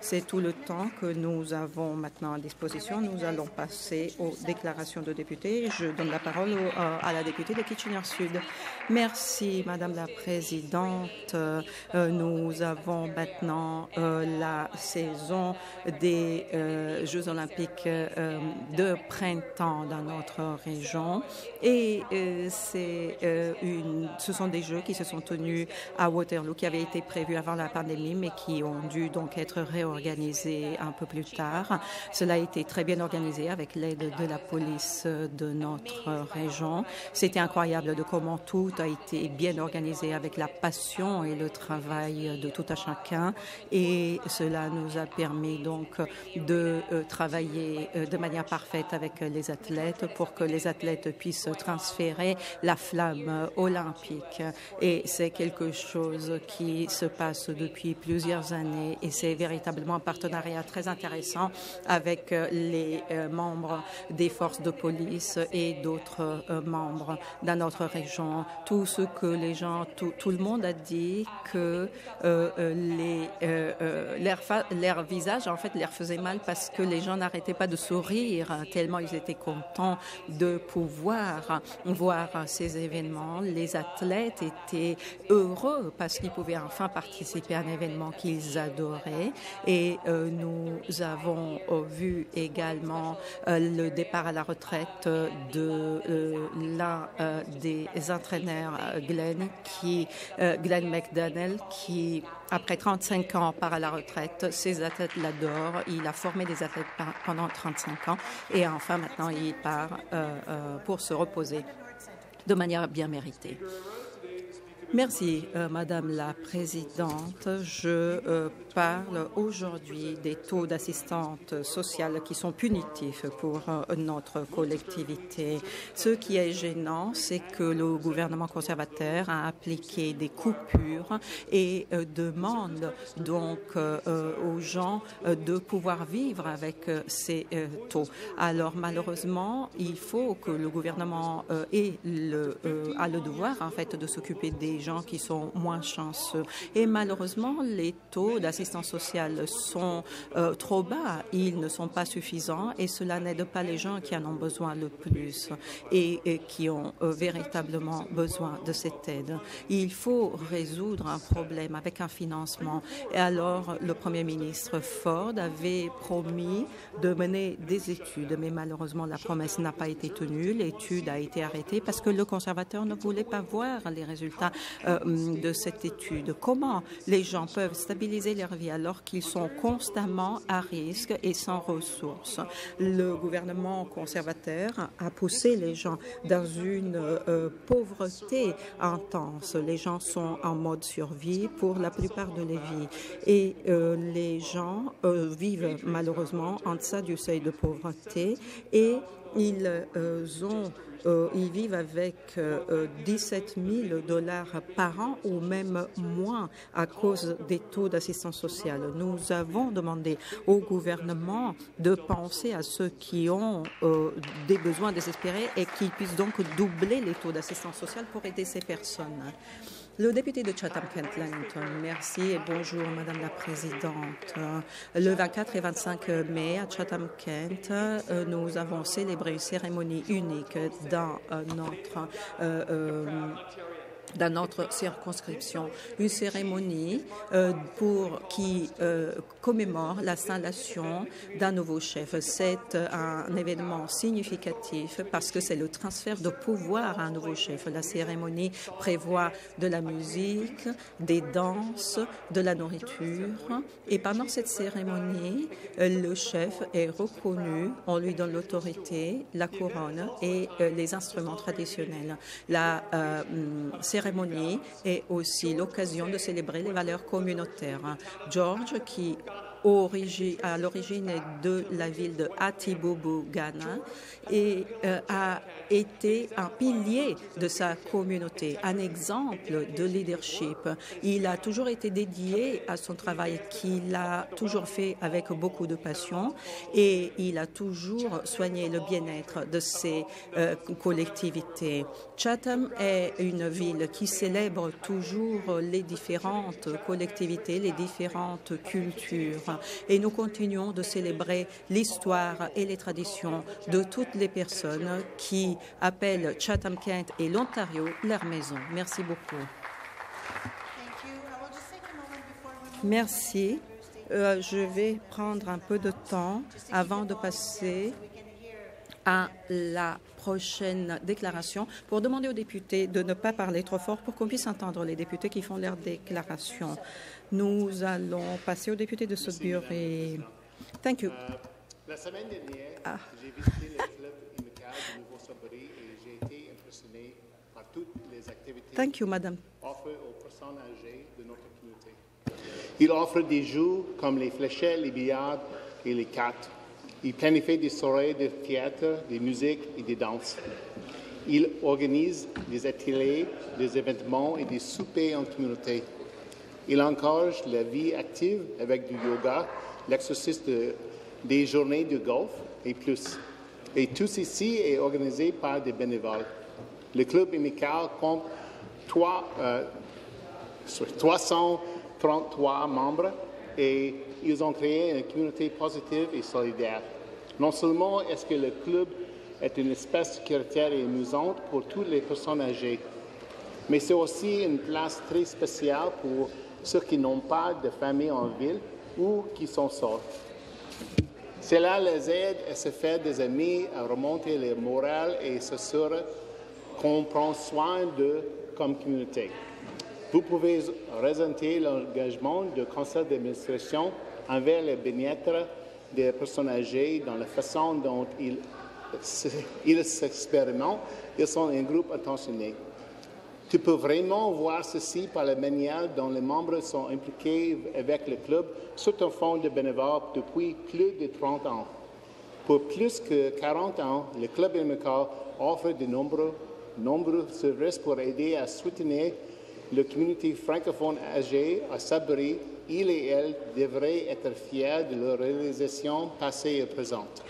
C'est tout le temps que nous avons maintenant à disposition. Nous allons passer aux déclarations de députés. Je donne la parole euh, à la députée de Kitchener-Sud. Merci, Madame la Présidente. Euh, nous avons maintenant euh, la saison des Jeux olympiques de printemps dans notre région et c'est ce sont des Jeux qui se sont tenus à Waterloo, qui avaient été prévus avant la pandémie, mais qui ont dû donc être réorganisé un peu plus tard. Cela a été très bien organisé avec l'aide de la police de notre région. C'était incroyable de comment tout a été bien organisé avec la passion et le travail de tout à chacun. Et cela nous a permis donc de euh, travailler euh, de manière parfaite avec les athlètes pour que les athlètes puissent transférer la flamme olympique. Et c'est quelque chose qui se passe depuis plusieurs années c'est véritablement un partenariat très intéressant avec euh, les euh, membres des forces de police et d'autres euh, membres dans notre région. Tout ce que les gens, tout, tout le monde a dit que les, leur, leur, visage, en fait, leur faisait mal parce que les gens n'arrêtaient pas de sourire tellement ils étaient contents de pouvoir voir ces événements. Les athlètes étaient heureux parce qu'ils pouvaient enfin participer à un événement qu'ils adoraient. Et euh, nous avons euh, vu également euh, le départ à la retraite de l'un des entraîneurs, Glenn, qui, McDonnell, qui après 35 ans part à la retraite. Ses athlètes l'adorent. Il a formé des athlètes pendant 35 ans et enfin maintenant il part pour se reposer de manière bien méritée. Merci, euh, Madame la Présidente. Je euh, parle aujourd'hui des taux d'assistante sociale qui sont punitifs pour euh, notre collectivité. Ce qui est gênant, c'est que le gouvernement conservateur a appliqué des coupures et demande donc aux gens de pouvoir vivre avec ces taux. Alors malheureusement, il faut que le gouvernement ait le, a le devoir en fait de s'occuper des gens qui sont moins chanceux. Et malheureusement, les taux d'assistance sociale sont euh, trop bas. Ils ne sont pas suffisants et cela n'aide pas les gens qui en ont besoin le plus et, qui ont euh, véritablement besoin de cette aide. Il faut résoudre un problème avec un financement. Et alors, le Premier ministre Ford avait promis de mener des études, mais malheureusement, la promesse n'a pas été tenue. L'étude a été arrêtée parce que le conservateur ne voulait pas voir les résultats de cette étude. Comment les gens peuvent stabiliser leur vie alors qu'ils sont constamment à risque et sans ressources? Le gouvernement conservateur a poussé les gens dans une euh, pauvreté intense. Les gens sont en mode survie pour la plupart de les vies et euh, les gens vivent malheureusement en deçà du seuil de pauvreté et ils ont euh, ils vivent avec 17 euh, 000 dollars par an ou même moins à cause des taux d'assistance sociale. Nous avons demandé au gouvernement de penser à ceux qui ont euh, des besoins désespérés et qui puissent donc doubler les taux d'assistance sociale pour aider ces personnes. Le député de Chatham-Kent Langton, merci et bonjour Madame la Présidente. Le 24 et 25 mai à Chatham-Kent, euh, nous avons célébré une cérémonie unique dans euh, notre euh, dans notre circonscription une cérémonie euh, pour qui euh, commémore l'installation d'un nouveau chef. C'est un événement significatif parce que c'est le transfert de pouvoir à un nouveau chef. La cérémonie prévoit de la musique, des danses, de la nourriture et pendant cette cérémonie, euh, le chef est reconnu, on lui donne l'autorité, la couronne et les instruments traditionnels. La cérémonie cérémonie est aussi l'occasion de célébrer les valeurs communautaires. George, qui à l'origine de la ville de Atibobo, Ghana, et euh, a été un pilier de sa communauté, un exemple de leadership. Il a toujours été dédié à son travail qu'il a toujours fait avec beaucoup de passion et il a toujours soigné le bien-être de ses euh, collectivités. Chatham est une ville qui célèbre toujours les différentes collectivités, les différentes cultures et nous continuons de célébrer l'histoire et les traditions de toutes les personnes qui appellent Chatham-Kent et l'Ontario leur maison. Merci beaucoup. Merci. Euh, je vais prendre un peu de temps avant de passer à la prochaine déclaration pour demander aux députés de ne pas parler trop fort pour qu'on puisse entendre les députés qui font leur déclaration. Nous allons passer aux députés de Sudbury. Thank you. La semaine dernière, Ah. j'ai visité le club immédiat de Nouveau-Sudbury et j'ai été impressionné par toutes les activités Thank you, Madame. aux personnes âgées de notre communauté. Il offre des jeux comme les fléchettes, les billards et les cartes. Il planifie des soirées de théâtre, de musique et de danse. Il organise des ateliers, des événements et des soupers en communauté. Il encourage la vie active avec du yoga, l'exercice de- des journées de golf et plus. Et tout ceci est organisé par des bénévoles. Le club amical compte trois, euh, sur 333 membres et ils ont créé une communauté positive et solidaire. Non seulement est-ce que le club est une espace sécuritaire et amusante pour toutes les personnes âgées, mais c'est aussi une place très spéciale pour ceux qui n'ont pas de famille en ville ou qui sont seuls. Cela les aide à se faire des amis, à remonter le moral et s'assurer qu'on prend soin d'eux comme communauté. Vous pouvez présenter l'engagement du conseil d'administration envers le bien-être des personnes âgées dans la façon dont ils s'expérimentent. Ils sont un groupe attentionné. Tu peux vraiment voir ceci par la manière dont les membres sont impliqués avec le club sur un fonds de bénévoles depuis plus de 30 ans. Pour plus que 40 ans, le Club amical offre de nombreux, services pour aider à soutenir la communauté francophone âgée à Sudbury. Il et elle devraient être fiers de leur réalisation passée et présente.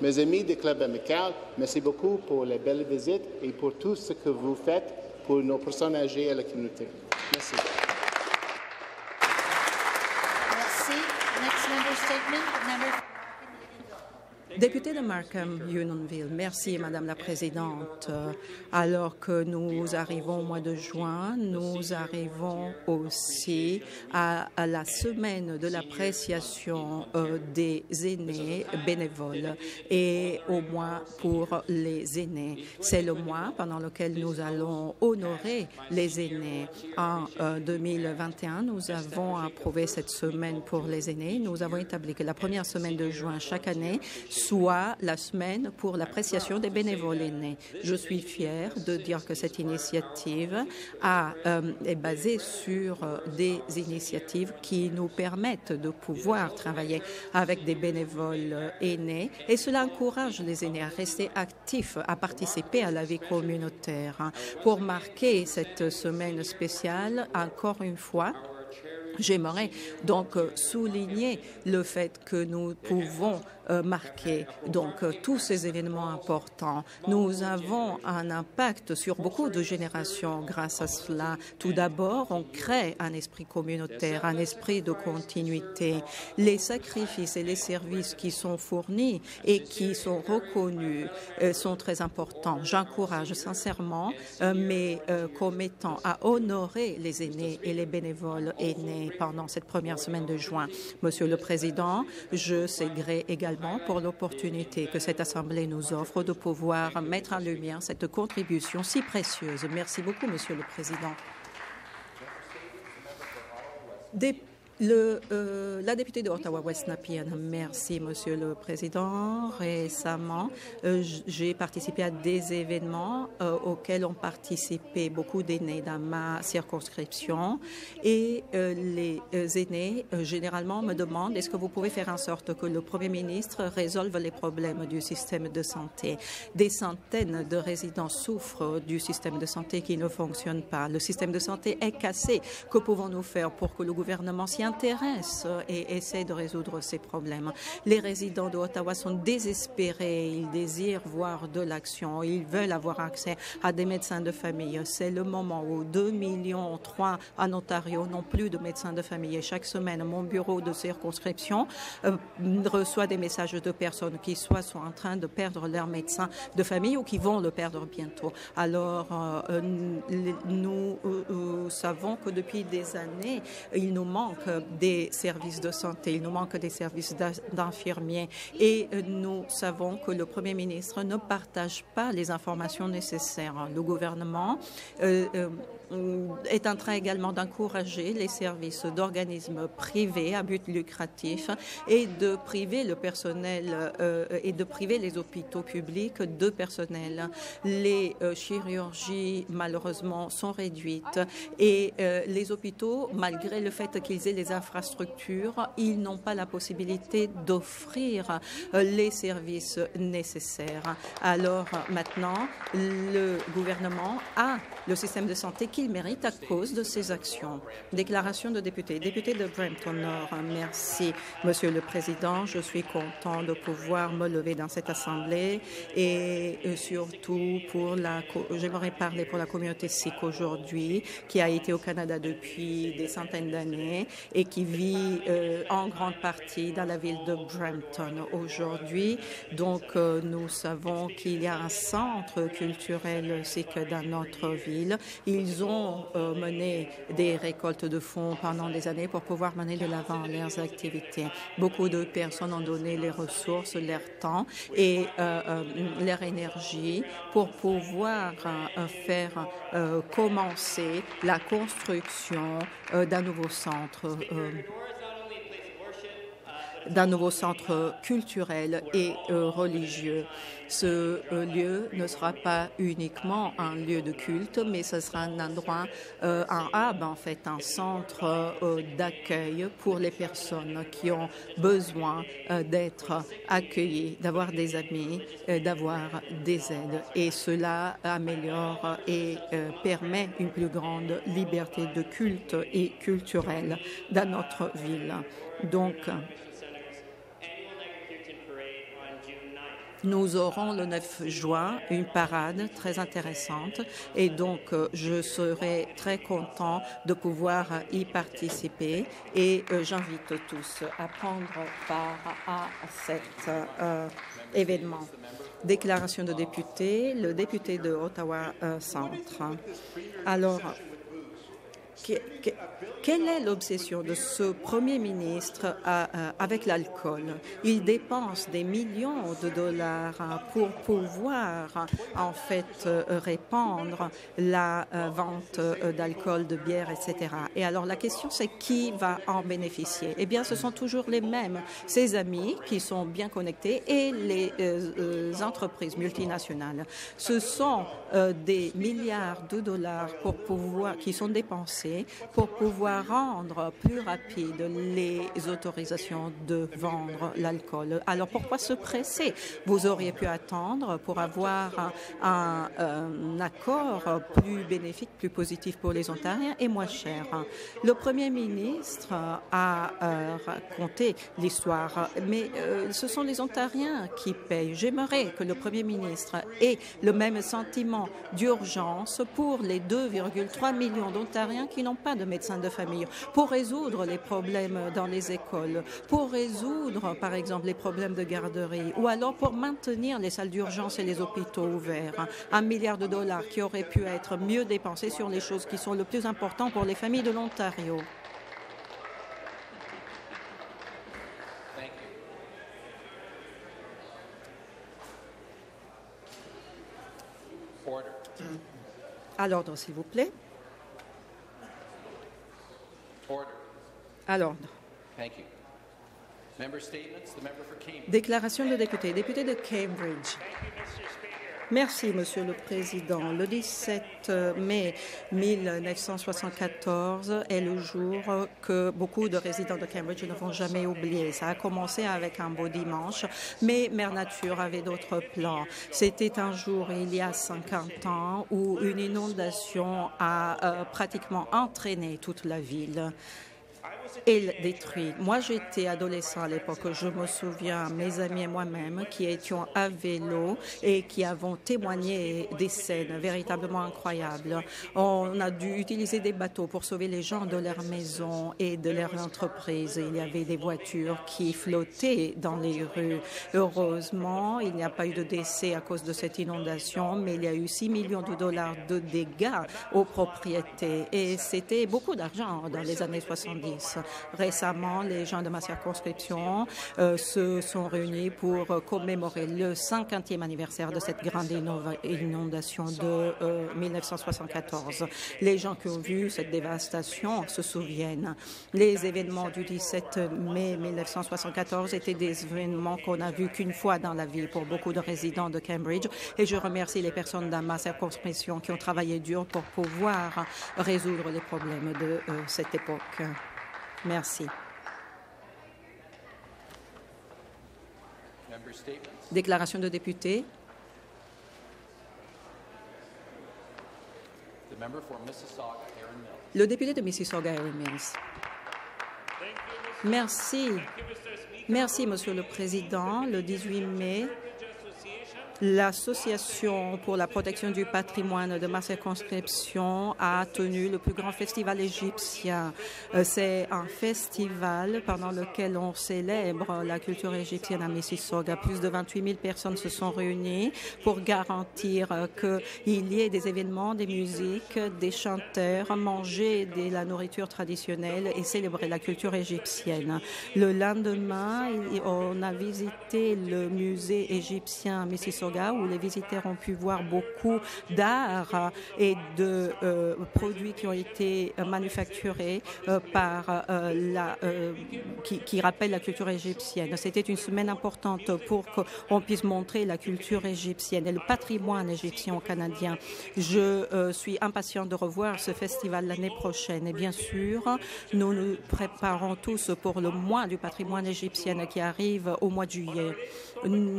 Mes amis du Club amical, merci beaucoup pour les belles visites et pour tout ce que vous faites pour nos personnes âgées et la communauté. Merci. Merci. Député de Markham, Unionville, merci Madame la Présidente. Euh, Alors que nous arrivons au mois de juin, nous arrivons aussi à, la semaine de l'appréciation euh, des aînés bénévoles et au mois pour les aînés. C'est le mois pendant lequel nous allons honorer les aînés. En euh, 2021, nous avons approuvé cette semaine pour les aînés. Nous avons établi que la première semaine de juin chaque année soit la semaine pour l'appréciation des bénévoles aînés. Je suis fière de dire que cette initiative euh, est basée sur euh, des initiatives qui nous permettent de pouvoir travailler avec des bénévoles euh, aînés et cela encourage les aînés à rester actifs, à participer à la vie communautaire. Pour marquer cette semaine spéciale, encore une fois, J'aimerais donc souligner le fait que nous pouvons euh, marquer donc euh, tous ces événements importants. Nous avons un impact sur beaucoup de générations grâce à cela. Tout d'abord, on crée un esprit communautaire, un esprit de continuité. Les sacrifices et les services qui sont fournis et qui sont reconnus euh, sont très importants. J'encourage sincèrement mes commettants à honorer les aînés et les bénévoles aînés pendant cette première semaine de juin. Monsieur le Président, je sais également pour l'opportunité que cette Assemblée nous offre de pouvoir mettre en lumière cette contribution si précieuse. Merci beaucoup, Monsieur le Président. Le, euh, la députée de Ottawa-West Napier, merci, Monsieur le Président. Récemment, euh, j'ai participé à des événements euh, auxquels ont participé beaucoup d'aînés dans ma circonscription. Et euh, les aînés, généralement, me demandent est-ce que vous pouvez faire en sorte que le Premier ministre résolve les problèmes du système de santé? Des centaines de résidents souffrent du système de santé qui ne fonctionne pas. Le système de santé est cassé. Que pouvons-nous faire pour que le gouvernement s'y intéresse et essaie de résoudre ces problèmes. Les résidents de Ottawa sont désespérés, ils désirent voir de l'action, ils veulent avoir accès à des médecins de famille. C'est le moment où 2 millions 3 en Ontario n'ont plus de médecins de famille. Et chaque semaine, mon bureau de circonscription euh, reçoit des messages de personnes qui soit sont en train de perdre leur médecin de famille ou qui vont le perdre bientôt. Alors, euh, nous euh, savons que depuis des années, il nous manque des services de santé, il nous manque des services d'infirmiers et euh, nous savons que le Premier ministre ne partage pas les informations nécessaires. Le gouvernement euh, euh, est en train également d'encourager les services d'organismes privés à but lucratif et de priver le personnel euh, et de priver les hôpitaux publics de personnel. Les euh, chirurgies, malheureusement, sont réduites et euh, les hôpitaux, malgré le fait qu'ils aient les infrastructures, ils n'ont pas la possibilité d'offrir les services nécessaires. Alors maintenant, le gouvernement a le système de santé qu'il mérite à cause de ses actions. Déclaration de député. Député de Brampton Nord, merci, Monsieur le Président. Je suis content de pouvoir me lever dans cette Assemblée et euh, surtout pour la... J'aimerais parler pour la communauté sikh aujourd'hui, qui a été au Canada depuis des centaines d'années et qui vit euh, en grande partie dans la ville de Brampton aujourd'hui. Donc, euh, nous savons qu'il y a un centre culturel sikh dans notre ville. Ils ont euh, mené des récoltes de fonds pendant des années pour pouvoir mener de l'avant leurs activités. Beaucoup de personnes ont donné les ressources, leur temps et euh, euh, leur énergie pour pouvoir faire commencer la construction d'un nouveau centre. D'un nouveau centre culturel et euh, religieux. Ce euh, lieu ne sera pas uniquement un lieu de culte, mais ce sera un endroit, euh, un hub en fait, un centre d'accueil pour les personnes qui ont besoin d'être accueillies, d'avoir des amis, d'avoir des aides. Et cela améliore et permet une plus grande liberté de culte et culturelle dans notre ville. Donc, Nous aurons le 9 juin une parade très intéressante et donc euh, je serai très content de pouvoir y participer et euh, j'invite tous à prendre part à cet euh, événement. Déclaration de député, le député de Ottawa Centre. Alors, que- que- quelle est l'obsession de ce Premier ministre à- euh, avec l'alcool? Il dépense des millions de dollars hein, pour pouvoir en fait euh, répandre la euh, vente euh, d'alcool, de bière, etc. Et alors la question c'est qui va en bénéficier? Eh bien, ce sont toujours les mêmes, ses amis qui sont bien connectés et les euh, euh, entreprises multinationales. Ce sont euh, des milliards de dollars pour pouvoir qui sont dépensés pour pouvoir rendre plus rapide les autorisations de vendre l'alcool. Alors pourquoi se presser? Vous auriez pu attendre pour avoir un, un accord plus bénéfique, plus positif pour les Ontariens et moins cher. Le Premier ministre a euh, raconté l'histoire, mais euh, ce sont les Ontariens qui payent. J'aimerais que le Premier ministre ait le même sentiment d'urgence pour les 2,3 millions d'Ontariens qui n'ont pas de médecin de famille, pour résoudre les problèmes dans les écoles, pour résoudre, par exemple, les problèmes de garderie, ou alors pour maintenir les salles d'urgence et les hôpitaux ouverts. Un milliard de dollars qui aurait pu être mieux dépensé sur les choses qui sont le plus importantes pour les familles de l'Ontario. À l'ordre, s'il vous plaît. À l'ordre. Thank you. Member statements. The member for Cambridge. Déclaration de député. Député de Cambridge. Merci, Monsieur le Président. Le 17 mai 1974 est le jour que beaucoup de résidents de Cambridge ne vont jamais oublier. Ça a commencé avec un beau dimanche, mais Mère Nature avait d'autres plans. C'était un jour, il y a 50 ans, où une inondation a euh, pratiquement entraîné toute la ville et détruit. Moi, j'étais adolescent à l'époque. Je me souviens, mes amis et moi-même, qui étions à vélo et qui avons témoigné des scènes véritablement incroyables. On a dû utiliser des bateaux pour sauver les gens de leurs maisons et de leurs entreprises. Il y avait des voitures qui flottaient dans les rues. Heureusement, il n'y a pas eu de décès à cause de cette inondation, mais il y a eu 6 millions de dollars de dégâts aux propriétés. Et c'était beaucoup d'argent dans les années 70. Récemment, les gens de ma circonscription euh, se sont réunis pour euh, commémorer le 50e anniversaire de cette grande inondation de euh, 1974. Les gens qui ont vu cette dévastation se souviennent. Les événements du 17 mai 1974 étaient des événements qu'on a vus qu'une fois dans la vie pour beaucoup de résidents de Cambridge et je remercie les personnes dans ma circonscription qui ont travaillé dur pour pouvoir résoudre les problèmes de euh, cette époque. Merci. Déclaration de député. Aaron. Le député de Mississauga, Harry Mills. Merci. Merci, Monsieur le Président. Le 18 mai, l'Association pour la protection du patrimoine de ma circonscription a tenu le plus grand festival égyptien. Euh, C'est un festival pendant lequel on célèbre la culture égyptienne à Mississauga. Plus de 28 000 personnes se sont réunies pour garantir euh, qu'il y ait des événements, des musiques, des chanteurs, manger de la nourriture traditionnelle et célébrer la culture égyptienne. Le lendemain, on a visité le musée égyptien à Mississauga où les visiteurs ont pu voir beaucoup d'art et de euh, produits qui ont été manufacturés euh, par euh, qui, qui rappellent la culture égyptienne. C'était une semaine importante pour qu'on puisse montrer la culture égyptienne et le patrimoine égyptien Canadien. Je suis impatient de revoir ce festival l'année prochaine. Et bien sûr, nous nous préparons tous pour le mois du patrimoine égyptien qui arrive au mois de juillet.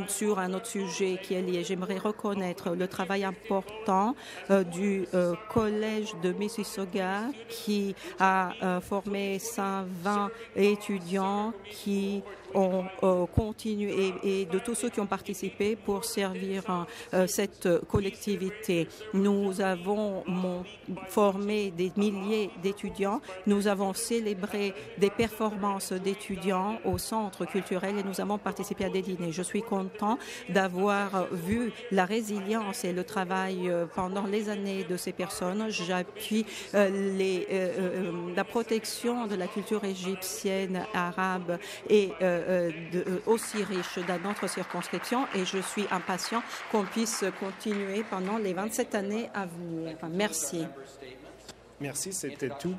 Sur un autre sujet qui est j'aimerais reconnaître le travail important euh, du euh, collège de Mississauga qui a euh, formé 120 étudiants qui ont euh, continué et, de tous ceux qui ont participé pour servir euh, cette collectivité. Nous avons formé des milliers d'étudiants. Nous avons célébré des performances d'étudiants au centre culturel et nous avons participé à des dîners. Je suis content d'avoir vu la résilience et le travail euh, pendant les années de ces personnes. J'appuie la protection de la culture égyptienne, arabe et euh, euh, aussi riche dans notre circonscription et je suis impatient qu'on puisse continuer pendant les 27 années à venir. Merci. Merci, c'était tout